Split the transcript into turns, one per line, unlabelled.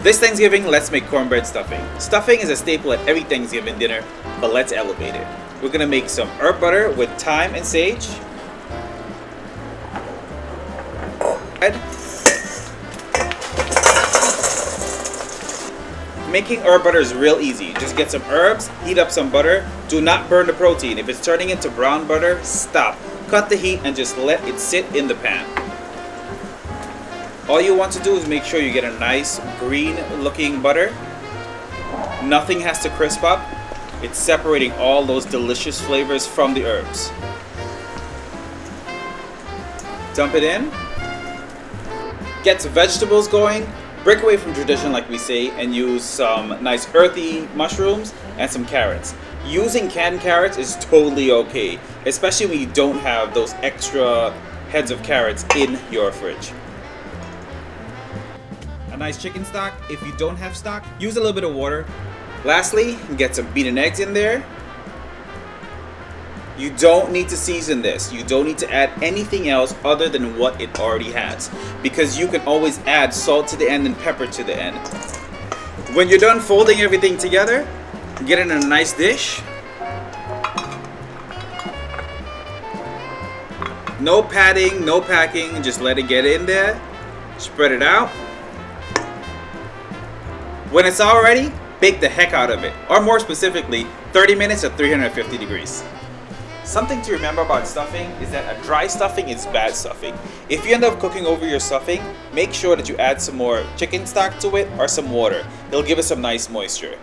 This Thanksgiving, let's make cornbread stuffing. Stuffing is a staple at every Thanksgiving dinner, but let's elevate it. We're gonna make some herb butter with thyme and sage. Making herb butter is real easy. Just get some herbs, heat up some butter. Do not burn the protein. If it's turning into brown butter, stop. Cut the heat and just let it sit in the pan. All you want to do is make sure you get a nice green looking butter. Nothing has to crisp up. It's separating all those delicious flavors from the herbs. Dump it in. Get some vegetables going. Break away from tradition like we say and use some nice earthy mushrooms and some carrots. Using canned carrots is totally okay, especially when you don't have those extra heads of carrots in your fridge nice chicken stock. If you don't have stock, use a little bit of water. Lastly, get some beaten eggs in there. You don't need to season this. You don't need to add anything else other than what it already has. Because you can always add salt to the end and pepper to the end. When you're done folding everything together, get it in a nice dish. No padding, no packing, just let it get in there. Spread it out. When it's all ready, bake the heck out of it, or more specifically, 30 minutes at 350 degrees. Something to remember about stuffing is that a dry stuffing is bad stuffing. If you end up cooking over your stuffing, make sure that you add some more chicken stock to it or some water. It'll give it some nice moisture.